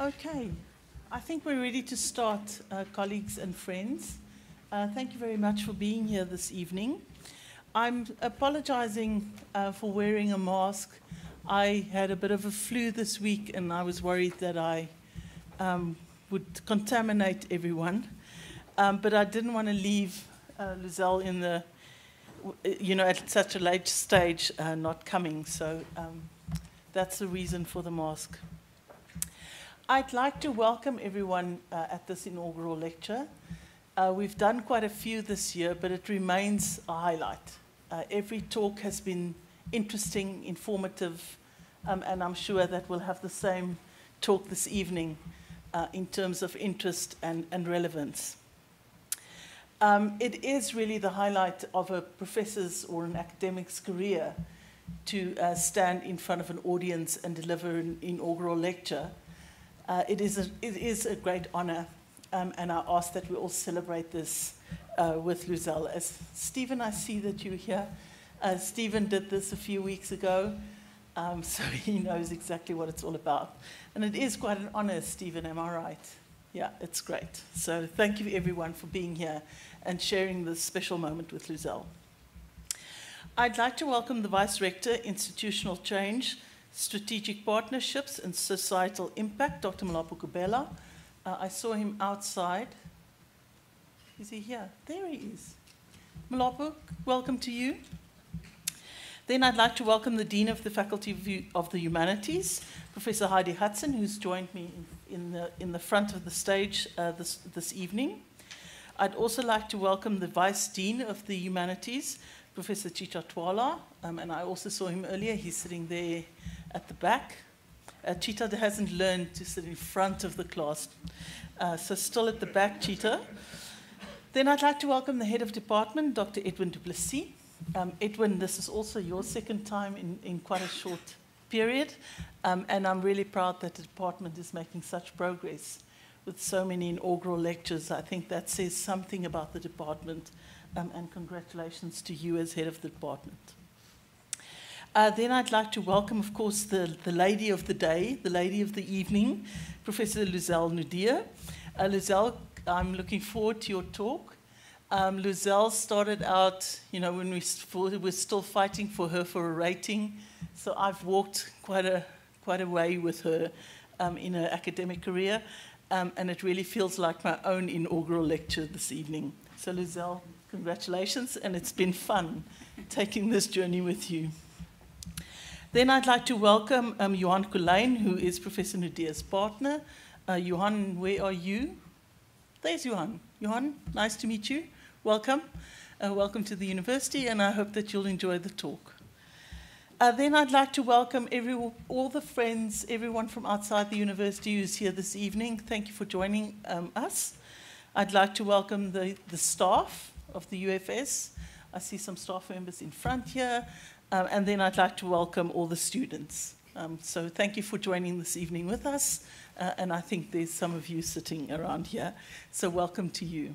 Okay, I think we're ready to start, uh, colleagues and friends. Uh, thank you very much for being here this evening. I'm apologizing uh, for wearing a mask. I had a bit of a flu this week and I was worried that I um, would contaminate everyone. Um, but I didn't want to leave uh, Luzelle in the, you know, at such a late stage uh, not coming. So um, that's the reason for the mask. I'd like to welcome everyone uh, at this inaugural lecture. Uh, we've done quite a few this year, but it remains a highlight. Uh, every talk has been interesting, informative, um, and I'm sure that we'll have the same talk this evening uh, in terms of interest and, and relevance. Um, it is really the highlight of a professor's or an academic's career to uh, stand in front of an audience and deliver an inaugural lecture. Uh, it, is a, it is a great honor, um, and I ask that we all celebrate this uh, with Luzelle. As Stephen, I see that you're here. Uh, Stephen did this a few weeks ago, um, so he knows exactly what it's all about. And it is quite an honor, Stephen, am I right? Yeah, it's great. So thank you everyone for being here and sharing this special moment with Luzelle. I'd like to welcome the Vice Rector, Institutional Change, Strategic Partnerships and Societal Impact, Dr. Molapo Qhobela. Uh, I saw him outside. Is he here? There he is. Molapo, welcome to you. Then I'd like to welcome the Dean of the Faculty of the Humanities, Professor Heidi Hudson, who's joined me in, the, in the front of the stage uh, this, this evening. I'd also like to welcome the Vice Dean of the Humanities, Professor Chitja Twala, um, and I also saw him earlier. He's sitting there at the back. Uh, Chitja hasn't learned to sit in front of the class, uh, so still at the back, Chitja. Then I'd like to welcome the head of department, Dr. Edwin du Plessis. Um, Edwin, this is also your second time in, in quite a short period, um, and I'm really proud that the department is making such progress with so many inaugural lectures. I think that says something about the department, um, and congratulations to you as head of the department. Uh, then I'd like to welcome, of course, the, the lady of the day, the lady of the evening, Professor Luzelle Naudé. Uh, Luzelle, I'm looking forward to your talk. Um, Luzelle started out, you know, when we were still fighting for her for a rating. So I've walked quite a, quite a way with her um, in her academic career. Um, and it really feels like my own inaugural lecture this evening. So, Luzelle, congratulations, and it's been fun taking this journey with you. Then I'd like to welcome um, Johan Kulain, who is Professor Naudé's partner. Uh, Johan, where are you? There's Johan. Johan, nice to meet you. Welcome. Uh, welcome to the university, and I hope that you'll enjoy the talk. Uh, then I'd like to welcome every, all the friends, everyone from outside the university who's here this evening. Thank you for joining um, us. I'd like to welcome the, the staff of the UFS. I see some staff members in front here. Um, and then I'd like to welcome all the students. Um, so thank you for joining this evening with us. Uh, and I think there's some of you sitting around here. So welcome to you.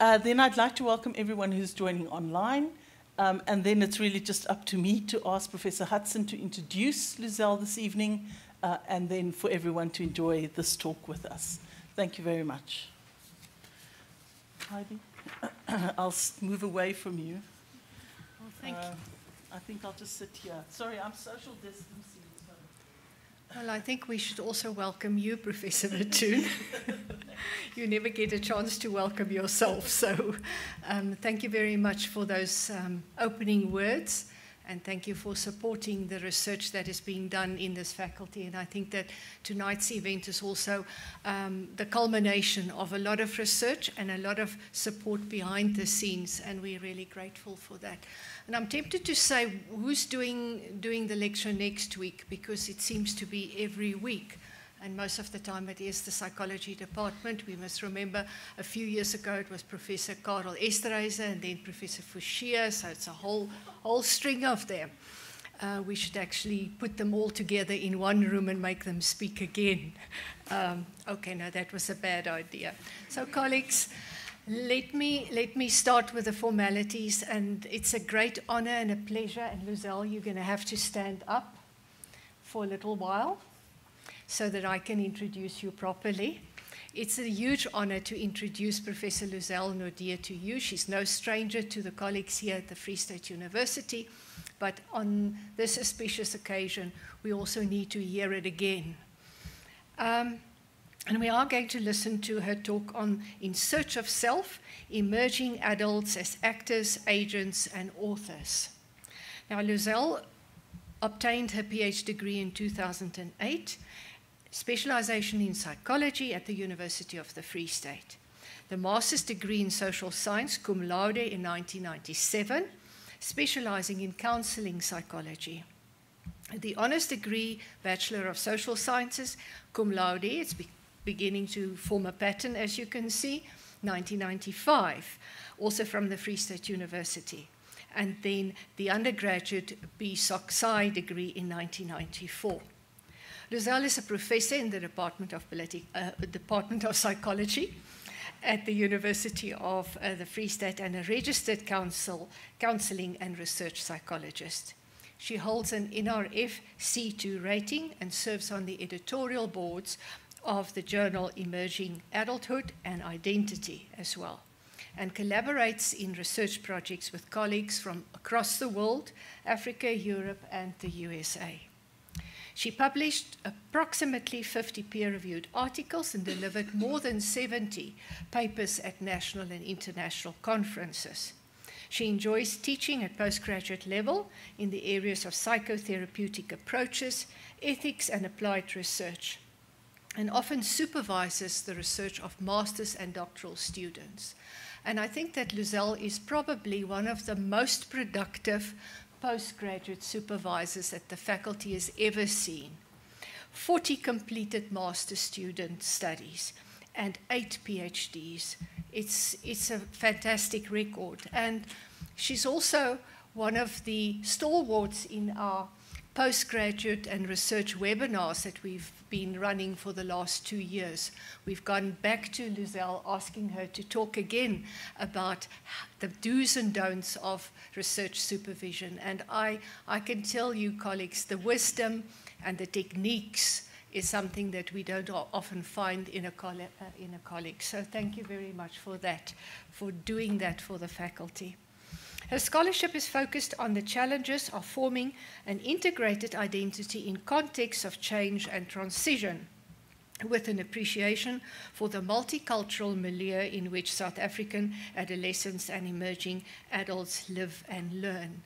Uh, then I'd like to welcome everyone who's joining online. Um, and then it's really just up to me to ask Professor Hudson to introduce Luzelle this evening, uh, and then for everyone to enjoy this talk with us. Thank you very much. Heidi, I'll move away from you. Thank uh, you. I think I'll just sit here. Sorry, I'm social distancing. Well, I think we should also welcome you, Professor Witthuhn. you never get a chance to welcome yourself. So, um, thank you very much for those um, opening words and thank you for supporting the research that is being done in this faculty. And I think that tonight's event is also um, the culmination of a lot of research and a lot of support behind the scenes, and we're really grateful for that. And I'm tempted to say who's doing, doing the lecture next week because it seems to be every week and most of the time it is the psychology department. We must remember a few years ago it was Professor Karel Esterhuyse and then Professor Fouché, so it's a whole, whole string of them. Uh, we should actually put them all together in one room and make them speak again. Um, okay, no, that was a bad idea. So, colleagues, let me, let me start with the formalities, and it's a great honor and a pleasure. And Luzelle, you're going to have to stand up for a little while. So that I can introduce you properly. It's a huge honor to introduce Professor Luzelle Naudé to you. She's no stranger to the colleagues here at the Free State University, but on this auspicious occasion, we also need to hear it again. Um, and we are going to listen to her talk on In Search of Self Emerging Adults as Actors, Agents, and Authors. Now, Luzelle obtained her PhD degree in 2008 specialization in psychology at the University of the Free State. The master's degree in social science, cum laude, in 1997, specializing in counseling psychology. The honors degree, Bachelor of Social Sciences, cum laude, it's be beginning to form a pattern, as you can see, 1995, also from the Free State University. And then the undergraduate BSOC Sci degree in 1994. Luzelle is a professor in the Department of, Politi- uh, Department of Psychology at the University of uh, the Free State and a registered counsel, counseling and research psychologist. She holds an NRF C2 rating and serves on the editorial boards of the journal Emerging Adulthood and Identity as well, and collaborates in research projects with colleagues from across the world, Africa, Europe, and the USA. She published approximately 50 peer reviewed articles and delivered more than 70 papers at national and international conferences. She enjoys teaching at postgraduate level in the areas of psychotherapeutic approaches, ethics, and applied research, and often supervises the research of master's and doctoral students. And I think that Luzelle is probably one of the most productive postgraduate supervisors that the faculty has ever seen. 40 completed master student studies and eight PhDs. It's, it's a fantastic record. And she's also one of the stalwarts in our postgraduate and research webinars that we've been running for the last two years. We've gone back to Luzelle asking her to talk again about the do's and don'ts of research supervision. And I, I can tell you, colleagues, the wisdom and the techniques is something that we don't often find in a, uh, in a colleague. So thank you very much for that, for doing that for the faculty. Her scholarship is focused on the challenges of forming an integrated identity in contexts of change and transition, with an appreciation for the multicultural milieu in which South African adolescents and emerging adults live and learn.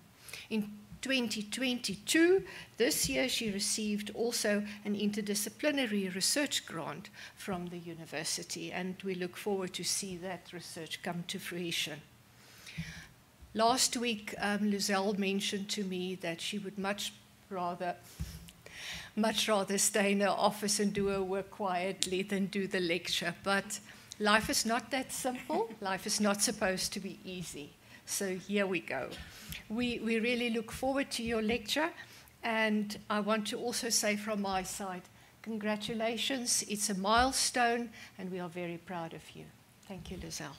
In 2022, this year, she received also an interdisciplinary research grant from the university, and we look forward to see that research come to fruition. Last week, um, Luzelle mentioned to me that she would much rather, much rather stay in her office and do her work quietly than do the lecture. But life is not that simple. life is not supposed to be easy. So here we go. We, we really look forward to your lecture. And I want to also say from my side, congratulations. It's a milestone, and we are very proud of you. Thank you, Luzelle.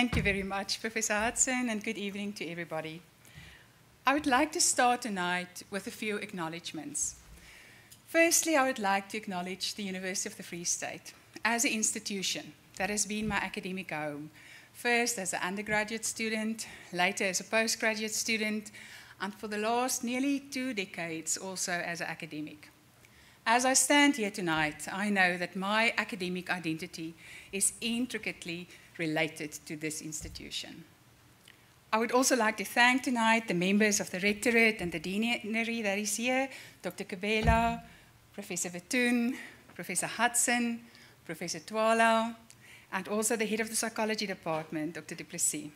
Thank you very much, Professor Hudson, and good evening to everybody. I would like to start tonight with a few acknowledgements. Firstly, I would like to acknowledge the University of the Free State as an institution that has been my academic home, first as an undergraduate student, later as a postgraduate student, and for the last nearly two decades also as an academic. As I stand here tonight, I know that my academic identity is intricately related to this institution. I would also like to thank tonight the members of the Rectorate and the Deanery that is here, Dr. Qhobela, Professor Witthuhn, Professor Hudson, Professor Twala, and also the head of the psychology department, Dr. du Plessis.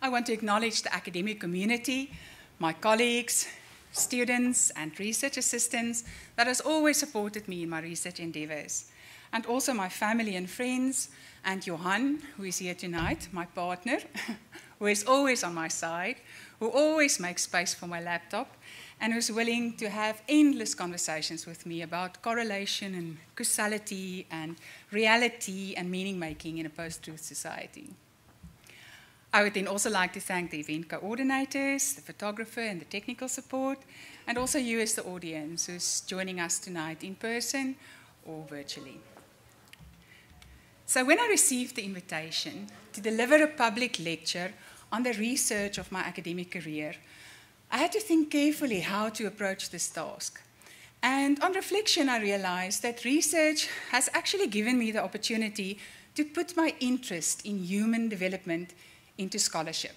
I want to acknowledge the academic community, my colleagues, students, and research assistants that has always supported me in my research endeavors, and also my family and friends, and Johan, who is here tonight, my partner, who is always on my side, who always makes space for my laptop and who's willing to have endless conversations with me about correlation and causality and reality and meaning making in a post truth society. I would then also like to thank the event coordinators, the photographer, and the technical support, and also you as the audience who's joining us tonight in person or virtually. So, when I received the invitation to deliver a public lecture on the research of my academic career, I had to think carefully how to approach this task. And on reflection, I realized that research has actually given me the opportunity to put my interest in human development into scholarship.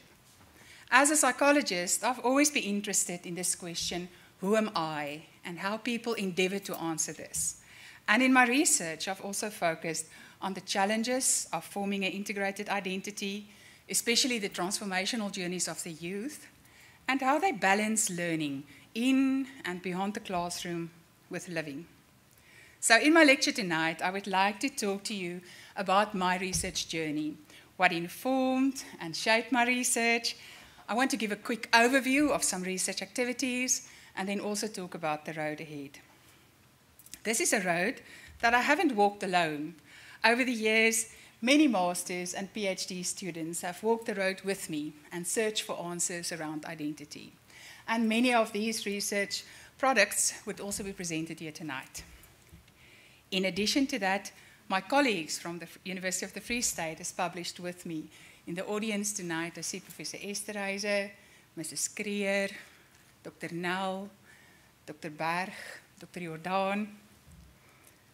As a psychologist, I've always been interested in this question who am I? and how people endeavor to answer this. And in my research, I've also focused on the challenges of forming an integrated identity, especially the transformational journeys of the youth, and how they balance learning in and beyond the classroom with living. So, in my lecture tonight, I would like to talk to you about my research journey, what informed and shaped my research. I want to give a quick overview of some research activities and then also talk about the road ahead. This is a road that I haven't walked alone. Over the years, many masters and PhD students have walked the road with me and searched for answers around identity. And many of these research products would also be presented here tonight. In addition to that, my colleagues from the University of the Free State has published with me. In the audience tonight, I see Professor Esterhuyse, Mrs. Krier, Dr. Nell, Dr. Berg, Dr. Jordan,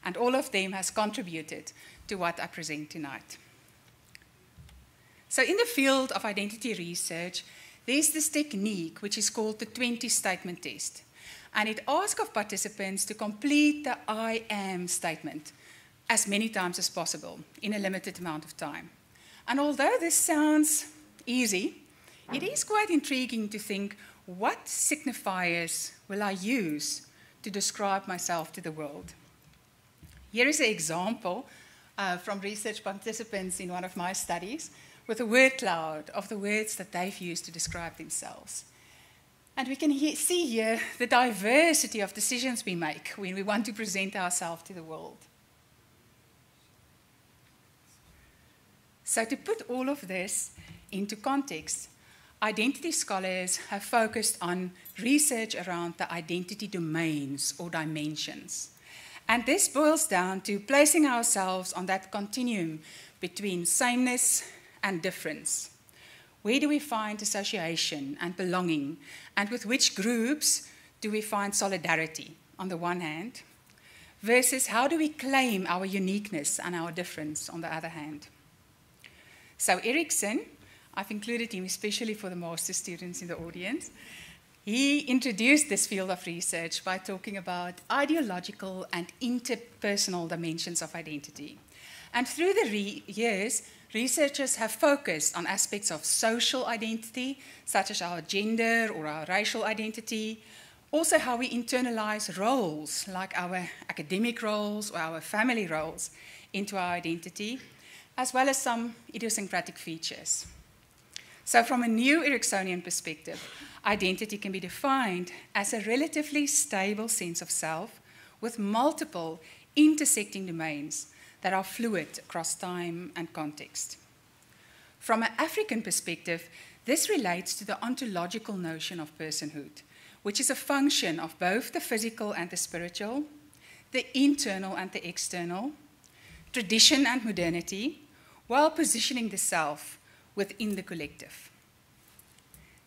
and all of them has contributed to what I present tonight. So in the field of identity research, there's this technique which is called the 20 statement test. And it asks of participants to complete the I am statement as many times as possible in a limited amount of time. And although this sounds easy, it is quite intriguing to think what signifiers will I use to describe myself to the world? Here is an example uh, from research participants in one of my studies with a word cloud of the words that they've used to describe themselves. And we can he- see here the diversity of decisions we make when we want to present ourselves to the world. So, to put all of this into context, identity scholars have focused on research around the identity domains or dimensions. And this boils down to placing ourselves on that continuum between sameness and difference. Where do we find association and belonging? And with which groups do we find solidarity, on the one hand, versus how do we claim our uniqueness and our difference, on the other hand? So, Erikson I've included him especially for the master students in the audience. He introduced this field of research by talking about ideological and interpersonal dimensions of identity. And through the re years, researchers have focused on aspects of social identity, such as our gender or our racial identity, also how we internalize roles, like our academic roles or our family roles, into our identity, as well as some idiosyncratic features. So, from a new Eriksonian perspective, identity can be defined as a relatively stable sense of self with multiple intersecting domains that are fluid across time and context. From an African perspective, this relates to the ontological notion of personhood, which is a function of both the physical and the spiritual, the internal and the external, tradition and modernity, while positioning the self within the collective.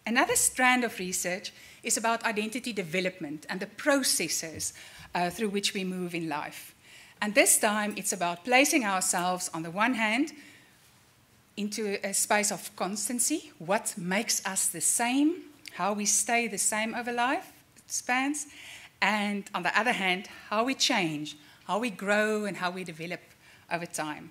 Another strand of research is about identity development and the processes uh, through which we move in life. And this time it's about placing ourselves, on the one hand, into a space of constancy, what makes us the same, how we stay the same over life spans, and on the other hand, how we change, how we grow, and how we develop over time.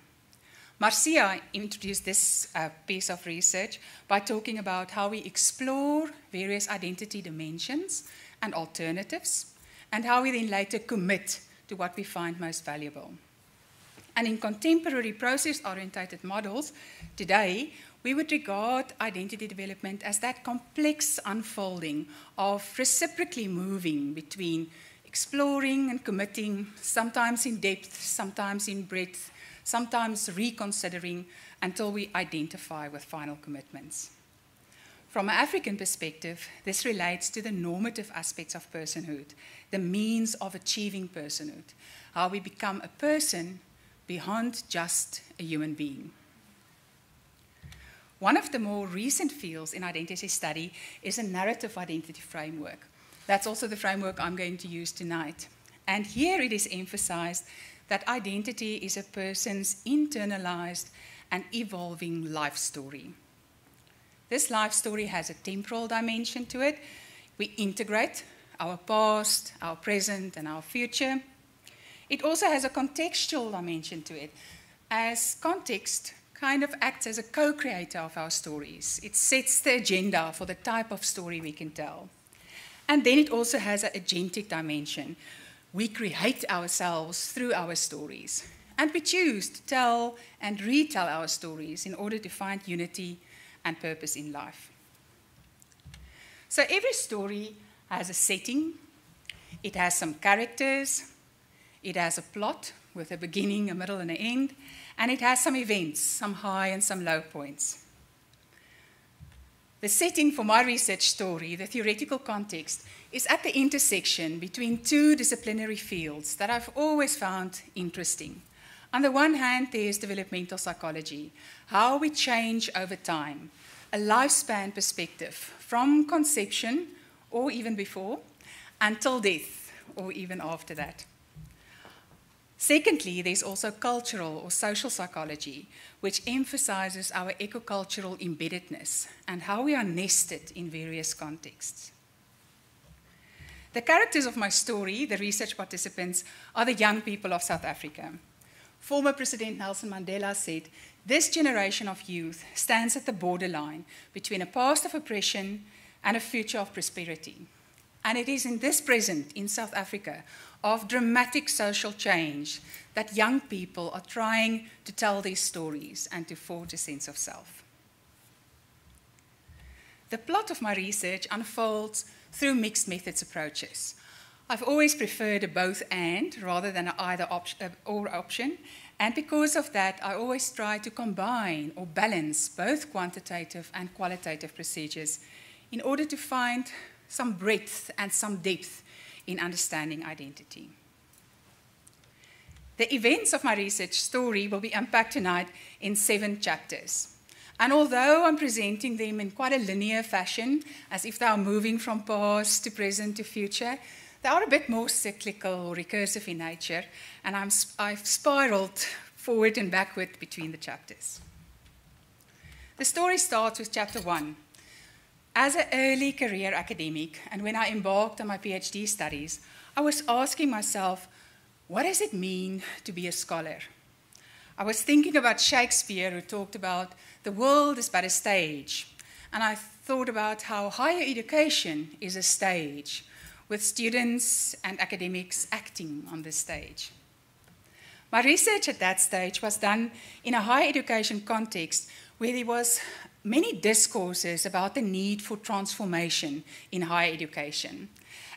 Marcia introduced this uh, piece of research by talking about how we explore various identity dimensions and alternatives, and how we then later commit to what we find most valuable. And in contemporary process oriented models, today we would regard identity development as that complex unfolding of reciprocally moving between exploring and committing, sometimes in depth, sometimes in breadth, sometimes reconsidering until we identify with final commitments. From an African perspective, this relates to the normative aspects of personhood, the means of achieving personhood, how we become a person beyond just a human being. One of the more recent fields in identity study is a narrative identity framework. That's also the framework I'm going to use tonight. And here it is emphasized that identity is a person's internalized and evolving life story. This life story has a temporal dimension to it. We integrate our past, our present, and our future. It also has a contextual dimension to it, as context kind of acts as a co creator of our stories. It sets the agenda for the type of story we can tell. And then it also has an agentic dimension. We create ourselves through our stories. And we choose to tell and retell our stories in order to find unity and purpose in life. So every story has a setting, it has some characters, it has a plot with a beginning, a middle, and an end, and it has some events, some high and some low points. The setting for my research story, the theoretical context, is at the intersection between two disciplinary fields that I've always found interesting. On the one hand, there's developmental psychology, how we change over time, a lifespan perspective from conception or even before until death or even after that. Secondly, there's also cultural or social psychology, which emphasizes our ecocultural embeddedness and how we are nested in various contexts. The characters of my story, the research participants, are the young people of South Africa. Former President Nelson Mandela said, This generation of youth stands at the borderline between a past of oppression and a future of prosperity. And it is in this present in South Africa of dramatic social change that young people are trying to tell their stories and to forge a sense of self. The plot of my research unfolds through mixed methods approaches. I've always preferred a both and rather than an either op- uh, or option, and because of that, I always try to combine or balance both quantitative and qualitative procedures in order to find some breadth and some depth in understanding identity. The events of my research story will be unpacked tonight in seven chapters. And although I'm presenting them in quite a linear fashion, as if they are moving from past to present to future, they are a bit more cyclical or recursive in nature, and I'm, I've spiraled forward and backward between the chapters. The story starts with chapter one, as an early career academic, and when I embarked on my PhD studies, I was asking myself, what does it mean to be a scholar? I was thinking about Shakespeare, who talked about the world is but a stage. And I thought about how higher education is a stage, with students and academics acting on this stage. My research at that stage was done in a higher education context where there was many discourses about the need for transformation in higher education.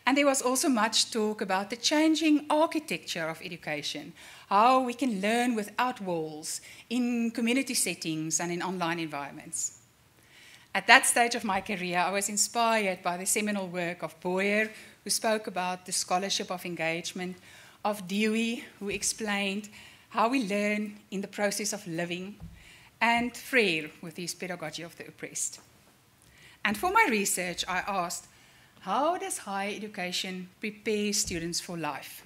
And there was also much talk about the changing architecture of education, how we can learn without walls in community settings and in online environments. At that stage of my career, I was inspired by the seminal work of Boyer, who spoke about the scholarship of engagement, of Dewey, who explained how we learn in the process of living, and Freire with his Pedagogy of the Oppressed. And for my research, I asked, how does higher education prepare students for life?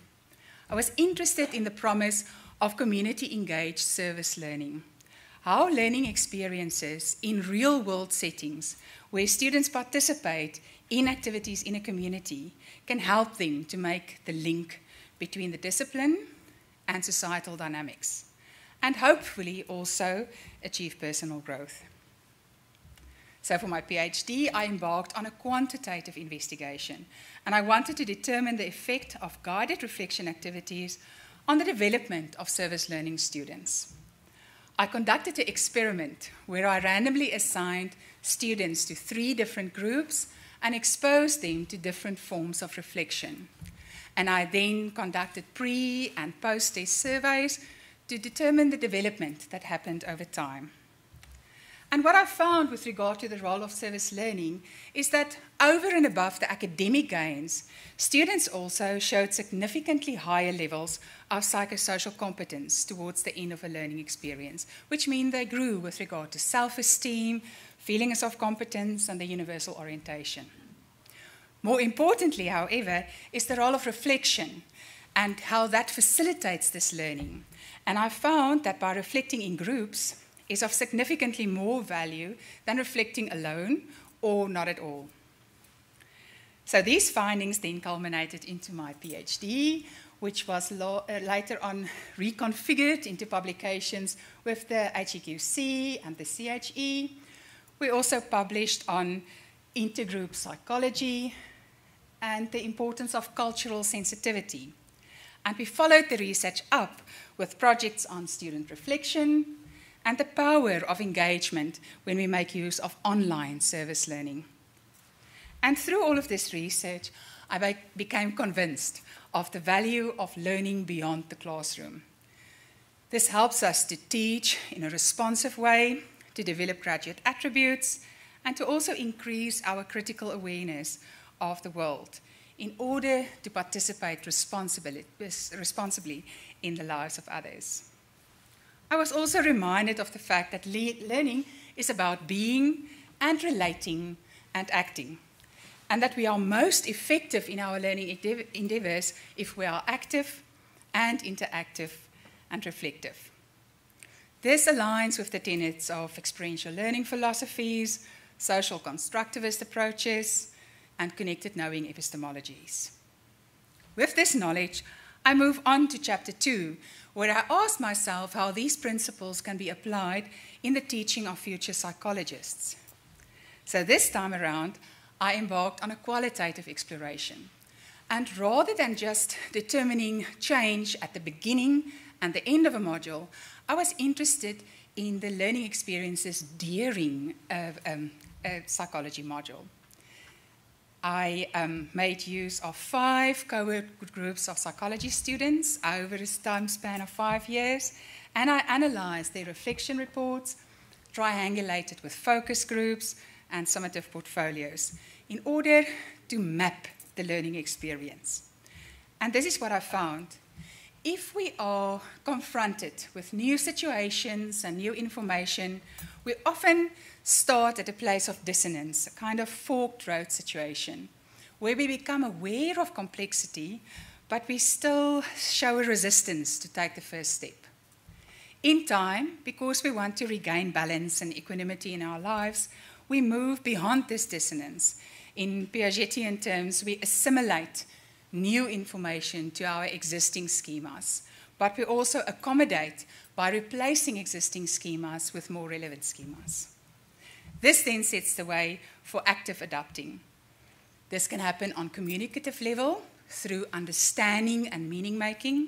I was interested in the promise of community engaged service learning. How learning experiences in real world settings where students participate in activities in a community can help them to make the link between the discipline and societal dynamics and hopefully also achieve personal growth. So, for my PhD, I embarked on a quantitative investigation, and I wanted to determine the effect of guided reflection activities on the development of service learning students. I conducted an experiment where I randomly assigned students to three different groups and exposed them to different forms of reflection. And I then conducted pre and post test surveys to determine the development that happened over time. And what I found with regard to the role of service learning is that over and above the academic gains, students also showed significantly higher levels of psychosocial competence towards the end of a learning experience, which means they grew with regard to self esteem, feelings of competence, and the universal orientation. More importantly, however, is the role of reflection and how that facilitates this learning. And I found that by reflecting in groups is of significantly more value than reflecting alone or not at all. So these findings then culminated into my PhD, which was uh, later on reconfigured into publications with the HEQC and the CHE. We also published on intergroup psychology and the importance of cultural sensitivity. And we followed the research up with projects on student reflection and the power of engagement when we make use of online service learning. And through all of this research, I became convinced of the value of learning beyond the classroom. This helps us to teach in a responsive way, to develop graduate attributes, and to also increase our critical awareness of the world in order to participate responsibly, in the lives of others. I was also reminded of the fact that le- learning is about being and relating and acting, and that we are most effective in our learning endeavors if we are active and interactive and reflective. This aligns with the tenets of experiential learning philosophies, social constructivist approaches, and connected knowing epistemologies. With this knowledge, I move on to chapter two, where I ask myself how these principles can be applied in the teaching of future psychologists. So this time around, I embarked on a qualitative exploration. And rather than just determining change at the beginning and the end of a module, I was interested in the learning experiences during a, um, a psychology module. I um, made use of five cohort groups of psychology students over a time span of five years, and I analyzed their reflection reports, triangulated with focus groups and summative portfolios in order to map the learning experience. And this is what I found. If we are confronted with new situations and new information, we often start at a place of dissonance, a kind of forked road situation, where we become aware of complexity, but we still show a resistance to take the first step. In time, because we want to regain balance and equanimity in our lives, we move beyond this dissonance. In Piagetian terms, we assimilate new information to our existing schemas, but we also accommodate by replacing existing schemas with more relevant schemas. This then sets the way for active adapting. This can happen on communicative level through understanding and meaning making,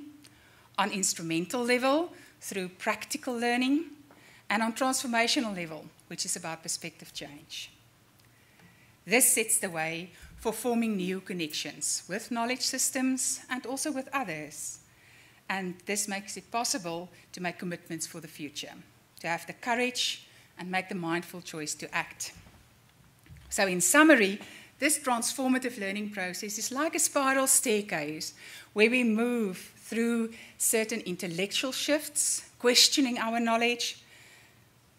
on instrumental level through practical learning, and on transformational level, which is about perspective change. This sets the way for forming new connections with knowledge systems and also with others. And this makes it possible to make commitments for the future, to have the courage and make the mindful choice to act. So, in summary, this transformative learning process is like a spiral staircase where we move through certain intellectual shifts, questioning our knowledge,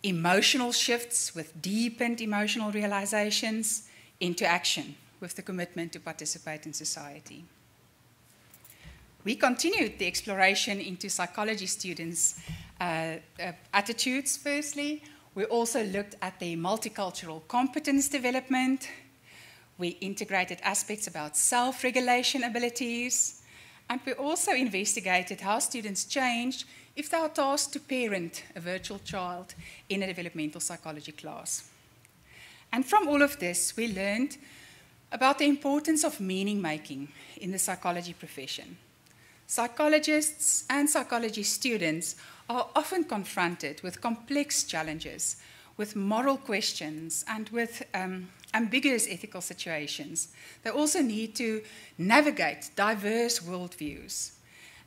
emotional shifts with deepened emotional realizations, into action with the commitment to participate in society. We continued the exploration into psychology students' uh, uh, attitudes, firstly, we also looked at the multicultural competence development. We integrated aspects about self regulation abilities. And we also investigated how students changed if they are tasked to parent a virtual child in a developmental psychology class. And from all of this, we learned about the importance of meaning making in the psychology profession. Psychologists and psychology students are often confronted with complex challenges, with moral questions, and with um, ambiguous ethical situations. They also need to navigate diverse worldviews.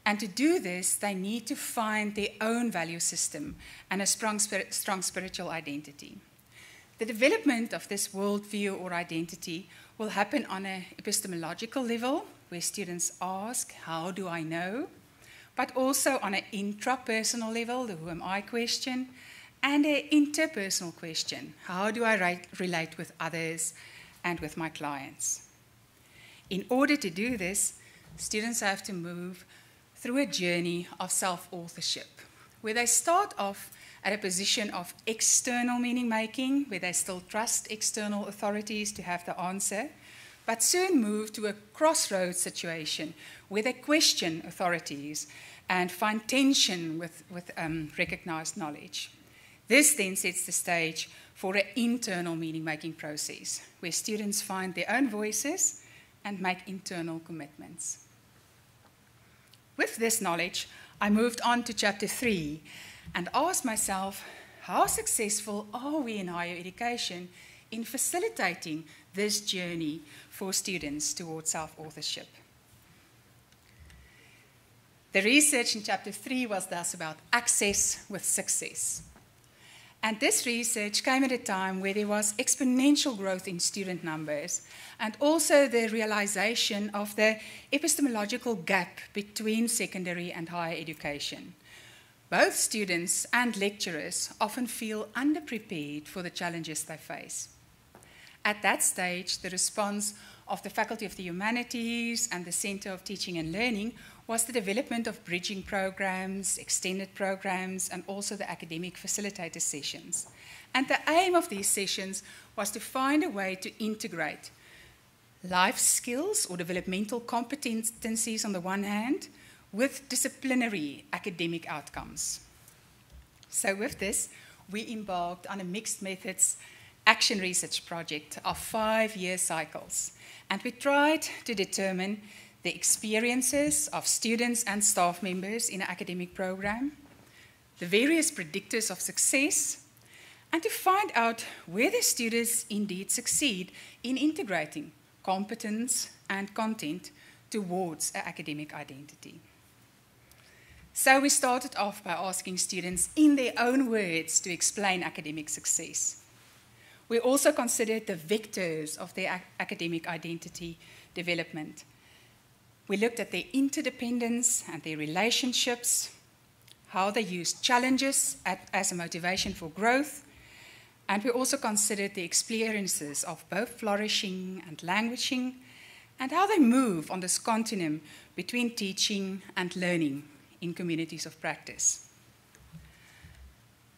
And to do this, they need to find their own value system and a strong, spirit, strong spiritual identity. The development of this worldview or identity will happen on an epistemological level, where students ask, How do I know? But also on an intrapersonal level, the who am I question, and an interpersonal question how do I relate with others and with my clients? In order to do this, students have to move through a journey of self authorship, where they start off at a position of external meaning making, where they still trust external authorities to have the answer, but soon move to a crossroads situation where they question authorities and find tension with, with um, recognized knowledge. This then sets the stage for an internal meaning making process where students find their own voices and make internal commitments. With this knowledge, I moved on to chapter three and asked myself how successful are we in higher education in facilitating this journey for students towards self authorship? The research in chapter three was thus about access with success. And this research came at a time where there was exponential growth in student numbers and also the realization of the epistemological gap between secondary and higher education. Both students and lecturers often feel underprepared for the challenges they face. At that stage, the response of the Faculty of the Humanities and the Center of Teaching and Learning was the development of bridging programs, extended programs, and also the academic facilitator sessions. And the aim of these sessions was to find a way to integrate life skills or developmental competencies on the one hand with disciplinary academic outcomes. So, with this, we embarked on a mixed methods action research project of five year cycles. And we tried to determine the experiences of students and staff members in an academic program, the various predictors of success, and to find out whether students indeed succeed in integrating competence and content towards an academic identity. So we started off by asking students in their own words to explain academic success. We also considered the vectors of their academic identity development we looked at their interdependence and their relationships, how they used challenges at, as a motivation for growth, and we also considered the experiences of both flourishing and languishing, and how they move on this continuum between teaching and learning in communities of practice.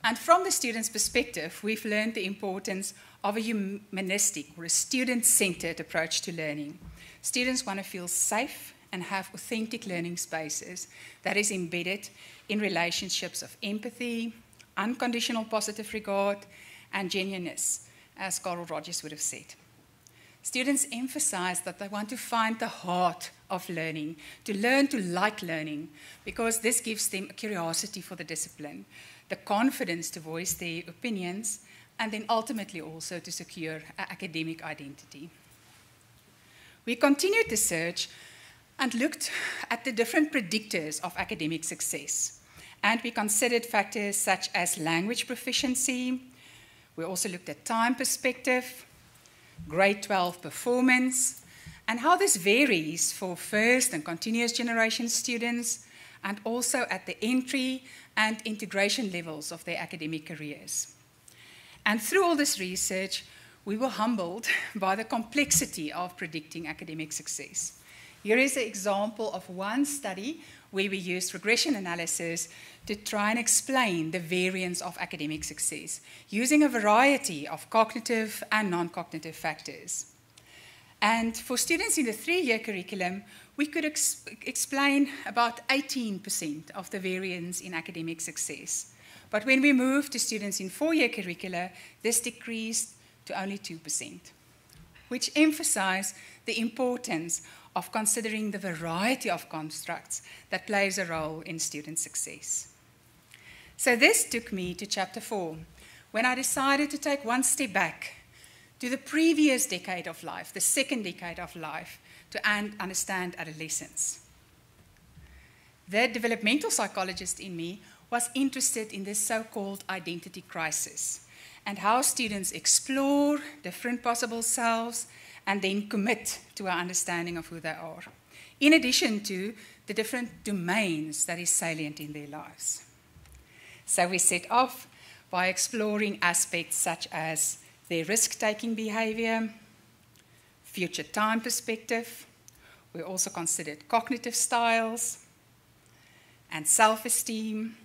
And from the student's perspective, we've learned the importance of a humanistic or a student centered approach to learning. Students want to feel safe and have authentic learning spaces that is embedded in relationships of empathy, unconditional positive regard, and genuineness, as Carl Rogers would have said. Students emphasize that they want to find the heart of learning, to learn to like learning, because this gives them a curiosity for the discipline, the confidence to voice their opinions, and then ultimately also to secure academic identity. We continued the search and looked at the different predictors of academic success. And we considered factors such as language proficiency. We also looked at time perspective, grade 12 performance, and how this varies for first and continuous generation students, and also at the entry and integration levels of their academic careers. And through all this research, we were humbled by the complexity of predicting academic success. Here is an example of one study where we used regression analysis to try and explain the variance of academic success using a variety of cognitive and non cognitive factors. And for students in the three year curriculum, we could ex explain about 18% of the variance in academic success. But when we moved to students in four year curricula, this decreased to only 2%, which emphasized the importance of considering the variety of constructs that plays a role in student success. So this took me to chapter four, when I decided to take one step back to the previous decade of life, the second decade of life, to understand adolescence. The developmental psychologist in me was interested in this so called identity crisis and how students explore different possible selves and then commit to our understanding of who they are, in addition to the different domains that is salient in their lives. So we set off by exploring aspects such as their risk taking behavior, future time perspective. We also considered cognitive styles and self esteem.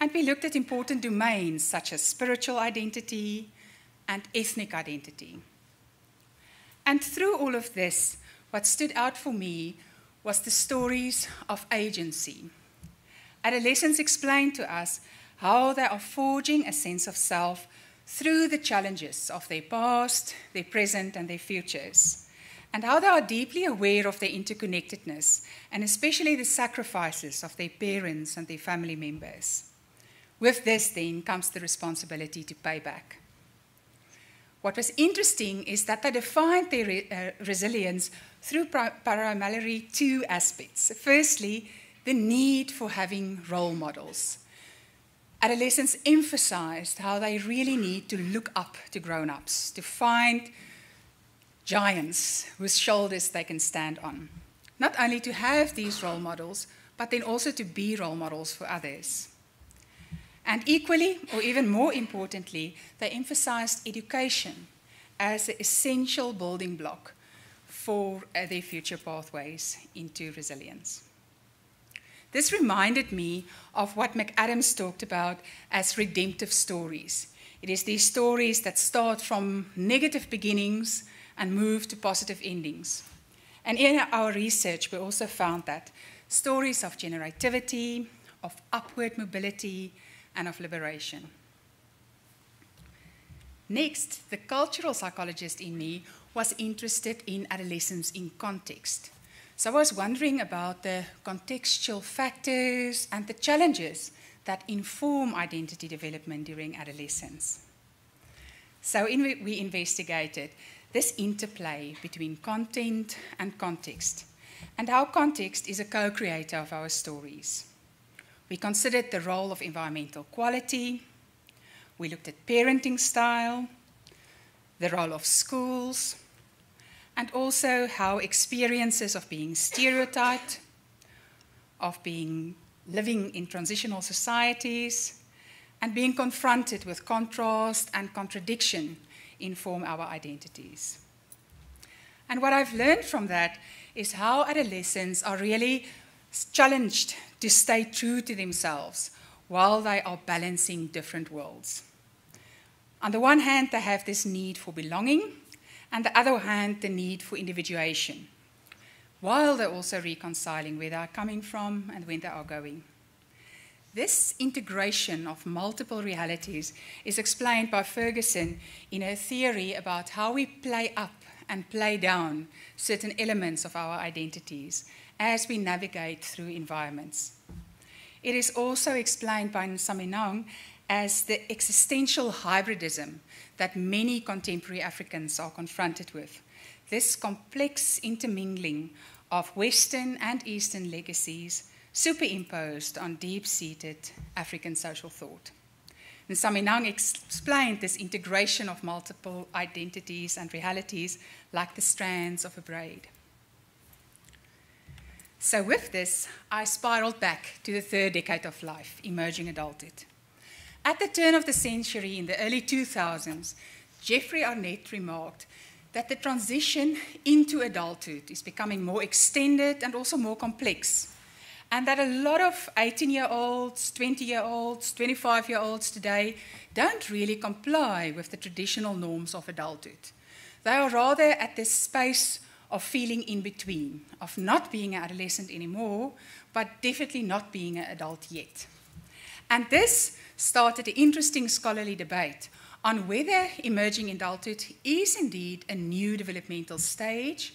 And we looked at important domains such as spiritual identity and ethnic identity. And through all of this, what stood out for me was the stories of agency. Adolescents explained to us how they are forging a sense of self through the challenges of their past, their present, and their futures, and how they are deeply aware of their interconnectedness, and especially the sacrifices of their parents and their family members. With this, then, comes the responsibility to pay back. What was interesting is that they defined their re- uh, resilience through primarily two aspects. Firstly, the need for having role models adolescents emphasized how they really need to look up to grown ups, to find giants whose shoulders they can stand on. Not only to have these role models, but then also to be role models for others. And equally, or even more importantly, they emphasized education as an essential building block for uh, their future pathways into resilience. This reminded me of what McAdams talked about as redemptive stories. It is these stories that start from negative beginnings and move to positive endings. And in our research, we also found that stories of generativity, of upward mobility, and of liberation. Next, the cultural psychologist in me was interested in adolescence in context. So I was wondering about the contextual factors and the challenges that inform identity development during adolescence. So in, we investigated this interplay between content and context, and how context is a co creator of our stories. We considered the role of environmental quality, we looked at parenting style, the role of schools, and also how experiences of being stereotyped, of being living in transitional societies, and being confronted with contrast and contradiction inform our identities. And what I've learned from that is how adolescents are really challenged to stay true to themselves while they are balancing different worlds. On the one hand, they have this need for belonging and the other hand, the need for individuation, while they're also reconciling where they're coming from and where they are going. This integration of multiple realities is explained by Ferguson in her theory about how we play up and play down certain elements of our identities as we navigate through environments. It is also explained by Nsamenang as the existential hybridism that many contemporary Africans are confronted with. This complex intermingling of Western and Eastern legacies superimposed on deep seated African social thought. Nsamenang explained this integration of multiple identities and realities like the strands of a braid. So, with this, I spiraled back to the third decade of life, emerging adulthood. At the turn of the century, in the early 2000s, Jeffrey Arnett remarked that the transition into adulthood is becoming more extended and also more complex, and that a lot of 18 year olds, 20 year olds, 25 year olds today don't really comply with the traditional norms of adulthood. They are rather at this space of feeling in between, of not being an adolescent anymore, but definitely not being an adult yet. And this started an interesting scholarly debate on whether emerging adulthood is indeed a new developmental stage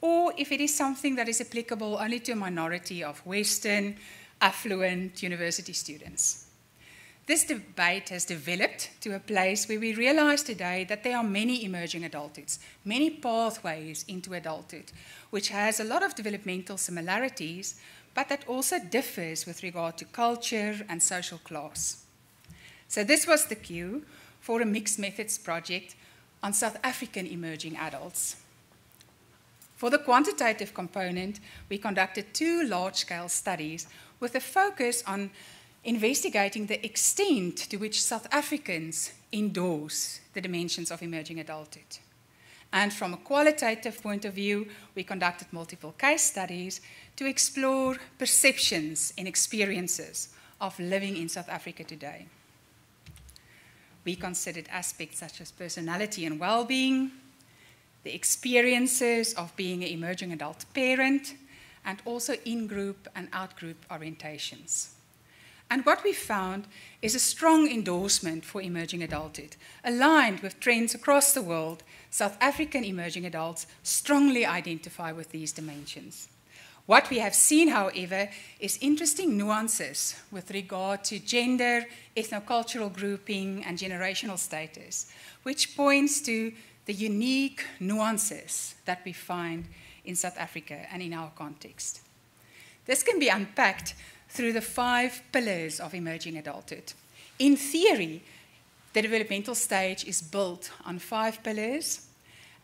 or if it is something that is applicable only to a minority of Western, affluent university students. This debate has developed to a place where we realize today that there are many emerging adulthoods, many pathways into adulthood, which has a lot of developmental similarities, but that also differs with regard to culture and social class. So, this was the cue for a mixed methods project on South African emerging adults. For the quantitative component, we conducted two large scale studies with a focus on investigating the extent to which South Africans endorse the dimensions of emerging adulthood. And from a qualitative point of view, we conducted multiple case studies to explore perceptions and experiences of living in South Africa today. We considered aspects such as personality and well being, the experiences of being an emerging adult parent, and also in group and out group orientations. And what we found is a strong endorsement for emerging adulthood. Aligned with trends across the world, South African emerging adults strongly identify with these dimensions. What we have seen, however, is interesting nuances with regard to gender, ethnocultural grouping, and generational status, which points to the unique nuances that we find in South Africa and in our context. This can be unpacked through the five pillars of emerging adulthood. In theory, the developmental stage is built on five pillars.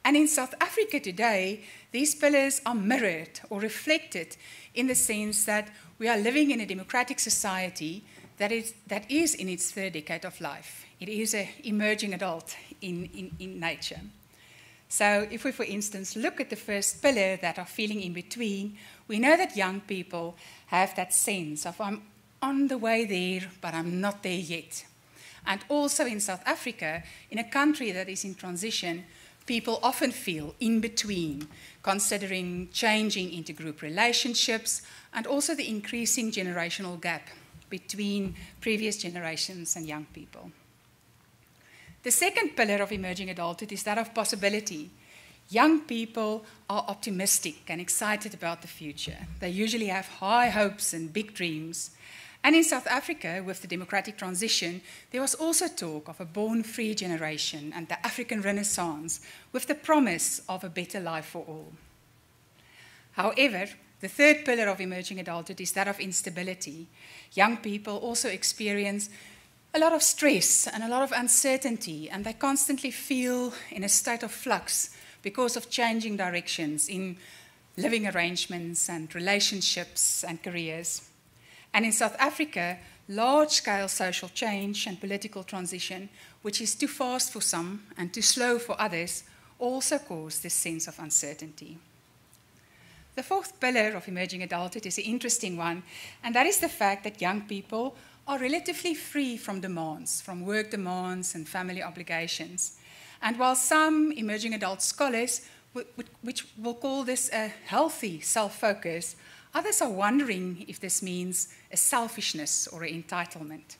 And in South Africa today, these pillars are mirrored or reflected in the sense that we are living in a democratic society that is, that is in its third decade of life. It is an emerging adult in, in, in nature. So, if we, for instance, look at the first pillar that are feeling in between, we know that young people have that sense of I'm on the way there, but I'm not there yet. And also in South Africa, in a country that is in transition, people often feel in between, considering changing intergroup relationships and also the increasing generational gap between previous generations and young people. The second pillar of emerging adulthood is that of possibility. Young people are optimistic and excited about the future. They usually have high hopes and big dreams. And in South Africa, with the democratic transition, there was also talk of a born free generation and the African Renaissance with the promise of a better life for all. However, the third pillar of emerging adulthood is that of instability. Young people also experience a lot of stress and a lot of uncertainty, and they constantly feel in a state of flux because of changing directions in living arrangements and relationships and careers. And in South Africa, large scale social change and political transition, which is too fast for some and too slow for others, also cause this sense of uncertainty. The fourth pillar of emerging adulthood is an interesting one, and that is the fact that young people are relatively free from demands, from work demands and family obligations. And while some emerging adult scholars, which will call this a healthy self focus, others are wondering if this means a selfishness or an entitlement.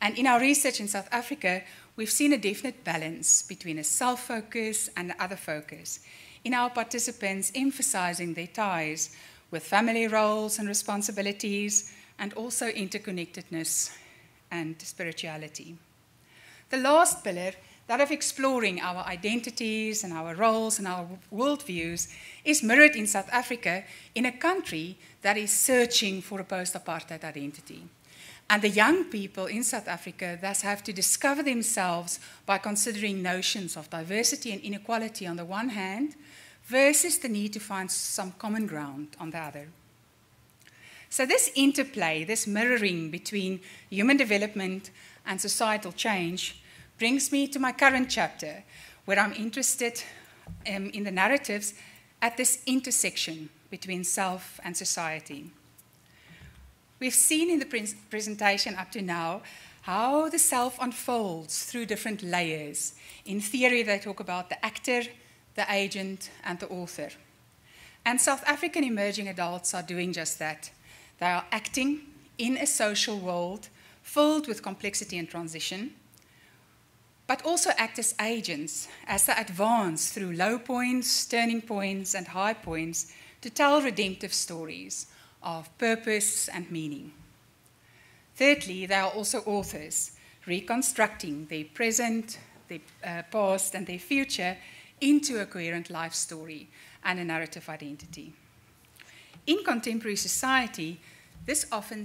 And in our research in South Africa, we've seen a definite balance between a self focus and other focus, in our participants emphasizing their ties with family roles and responsibilities, and also interconnectedness and spirituality. The last pillar that of exploring our identities and our roles and our worldviews is mirrored in South Africa in a country that is searching for a post apartheid identity. And the young people in South Africa thus have to discover themselves by considering notions of diversity and inequality on the one hand, versus the need to find some common ground on the other. So, this interplay, this mirroring between human development and societal change, brings me to my current chapter, where I'm interested um, in the narratives at this intersection between self and society. We've seen in the pre presentation up to now how the self unfolds through different layers. In theory, they talk about the actor, the agent, and the author. And South African emerging adults are doing just that. They are acting in a social world filled with complexity and transition, but also act as agents as they advance through low points, turning points, and high points to tell redemptive stories of purpose and meaning. Thirdly, they are also authors, reconstructing their present, their uh, past, and their future into a coherent life story and a narrative identity. In contemporary society, this often,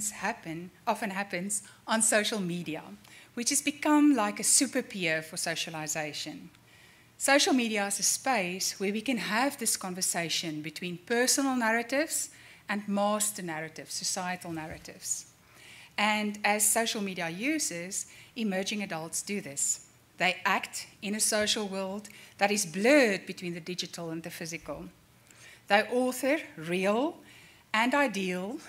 often happens on social media, which has become like a super peer for socialization. Social media is a space where we can have this conversation between personal narratives and master narratives, societal narratives. And as social media users, emerging adults do this. They act in a social world that is blurred between the digital and the physical. They author real and ideal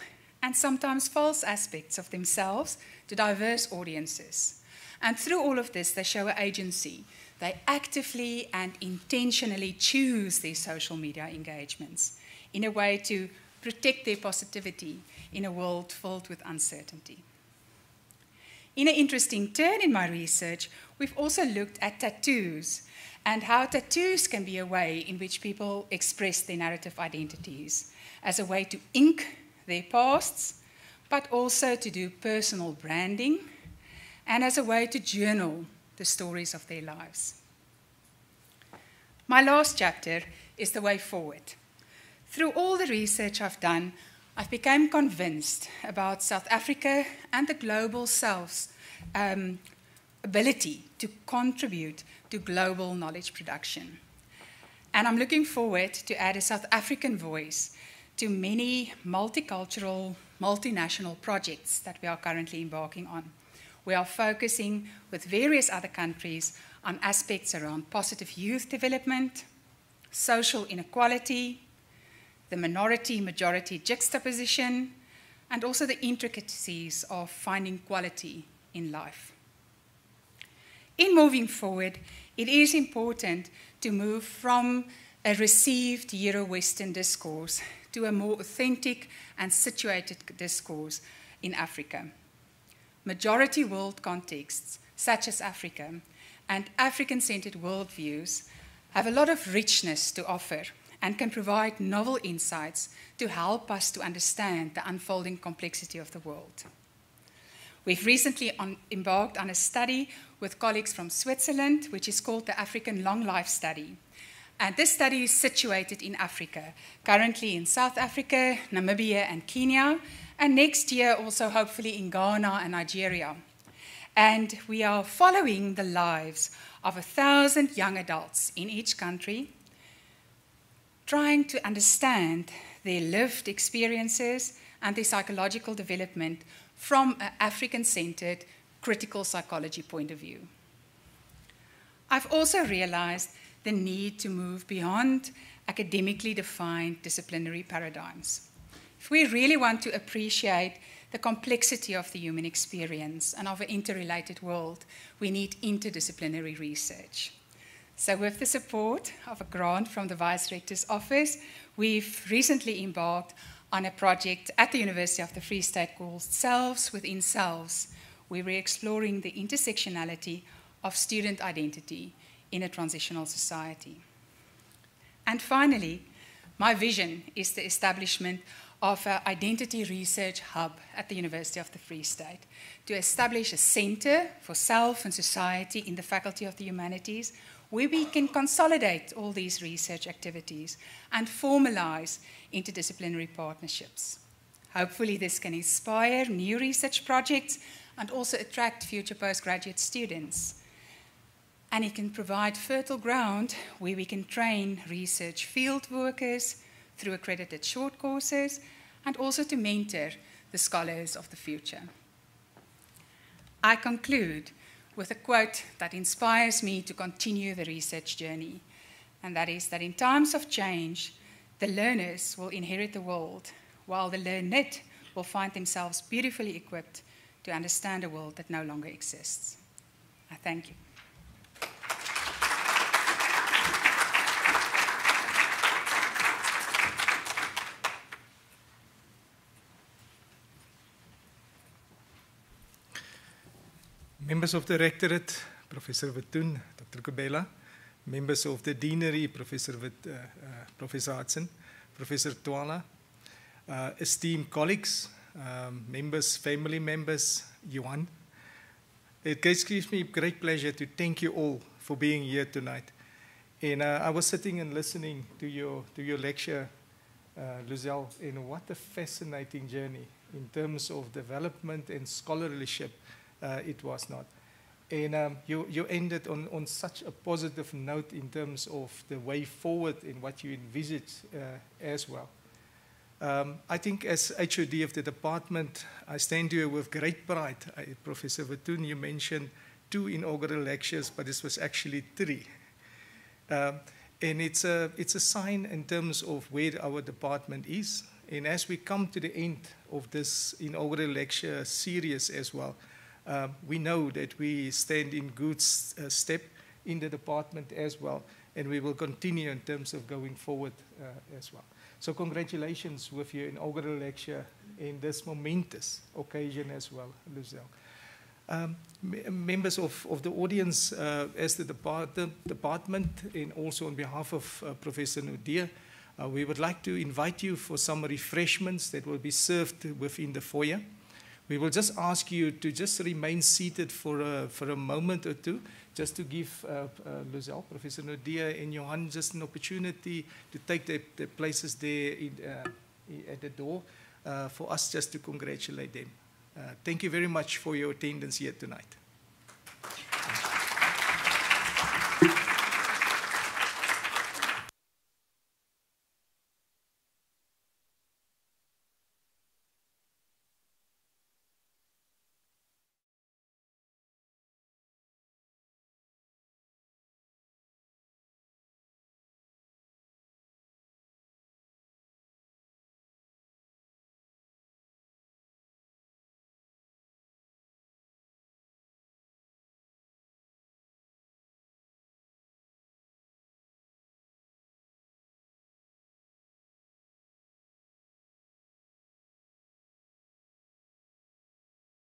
and sometimes false aspects of themselves to diverse audiences. And through all of this, they show agency. They actively and intentionally choose their social media engagements in a way to protect their positivity in a world filled with uncertainty. In an interesting turn in my research, we've also looked at tattoos and how tattoos can be a way in which people express their narrative identities as a way to ink their pasts, but also to do personal branding and as a way to journal the stories of their lives. My last chapter is the way forward. Through all the research I've done, I've become convinced about South Africa and the global South's um, ability to contribute to global knowledge production. And I'm looking forward to add a South African voice to many multicultural, multinational projects that we are currently embarking on. We are focusing with various other countries on aspects around positive youth development, social inequality, the minority majority juxtaposition, and also the intricacies of finding quality in life. In moving forward, it is important to move from a received Euro Western discourse to a more authentic and situated discourse in Africa. Majority world contexts, such as Africa, and African centered worldviews have a lot of richness to offer and can provide novel insights to help us to understand the unfolding complexity of the world. We've recently on, embarked on a study with colleagues from Switzerland, which is called the African Long Life Study. And this study is situated in Africa, currently in South Africa, Namibia, and Kenya, and next year also hopefully in Ghana and Nigeria. And we are following the lives of a thousand young adults in each country, trying to understand their lived experiences and their psychological development from an African centered critical psychology point of view. I've also realized the need to move beyond academically defined disciplinary paradigms. If we really want to appreciate the complexity of the human experience and of an interrelated world, we need interdisciplinary research. So, with the support of a grant from the Vice Rector's Office, we've recently embarked on a project at the University of the Free State called Selves Within Selves, where we're exploring the intersectionality of student identity in a transitional society. And finally, my vision is the establishment of an identity research hub at the University of the Free State to establish a center for self and society in the Faculty of the Humanities where we can consolidate all these research activities and formalize interdisciplinary partnerships. Hopefully, this can inspire new research projects and also attract future postgraduate students and it can provide fertile ground where we can train research field workers through accredited short courses and also to mentor the scholars of the future. I conclude with a quote that inspires me to continue the research journey, and that is that in times of change, the learners will inherit the world, while the learned will find themselves beautifully equipped to understand a world that no longer exists. I thank you. Members of the Rectorate, Professor Witthuhn, Dr. Qhobela, members of the Deanery, Professor, Wit, uh, uh, Professor Hudson, Professor Twala, uh, esteemed colleagues, um, members, family members, Johan. It gives me great pleasure to thank you all for being here tonight. And uh, I was sitting and listening to your, to your lecture, uh, Luzelle, and what a fascinating journey in terms of development and scholarship uh, it was not. And um, you, you ended on, on such a positive note in terms of the way forward and what you envisage uh, as well. Um, I think as HOD of the department, I stand here with great pride. I, Professor Vatoon, you mentioned two inaugural lectures, but this was actually three. Um, and it's a, it's a sign in terms of where our department is. And as we come to the end of this inaugural lecture series as well, uh, we know that we stand in good uh, step in the department as well, and we will continue in terms of going forward uh, as well. So congratulations with your inaugural lecture in this momentous occasion as well, Luzelle. Um, members of, of the audience, uh, as the, the, department, and also on behalf of uh, Professor Naudé, uh, we would like to invite you for some refreshments that will be served within the foyer. We will just ask you to just remain seated for a, for a moment or two, just to give uh, uh, Professor Naudé, and Johan just an opportunity to take their, their places there in, uh, at the door uh, for us just to congratulate them. Uh, thank you very much for your attendance here tonight.